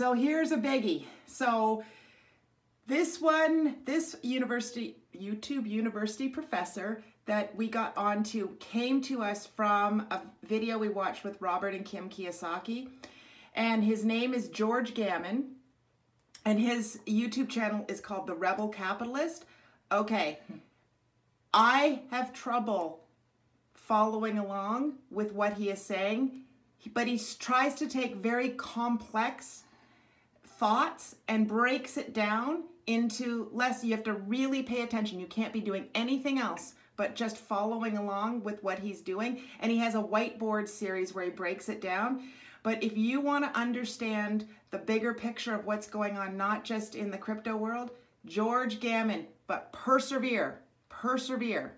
so here's a biggie. So this one, this university, YouTube university professor that we got onto came to us from a video we watched with Robert and Kim Kiyosaki. And his name is George Gammon. And his YouTube channel is called The Rebel Capitalist. Okay, I have trouble following along with what he is saying, but he tries to take very complex thoughts and breaks it down into less. You have to really pay attention. You can't be doing anything else but just following along with what he's doing. And he has a whiteboard series where he breaks it down. But if you want to understand the bigger picture of what's going on, not just in the crypto world, George Gammon, but persevere, persevere.